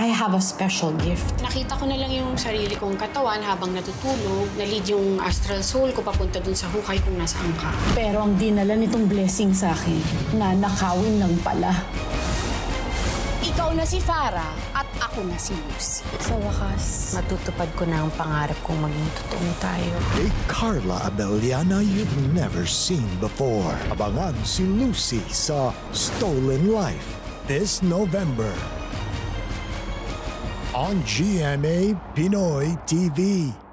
I have a special gift. Nakita ko na lang yung sarili kong katawan habang natutulog. Nalid yung astral soul ko papunta dun sa hukay kung nasaan ka. Pero ang dinala nitong blessing sa akin, na nakawin lang pala. Ikaw na si Farah at ako na si Lucy. Sa wakas, matutupad ko na ang pangarap kong maging totoong tayo. A Carla Abellana you've never seen before. Abangan si Lucy sa Stolen Life this November on GMA Pinoy TV.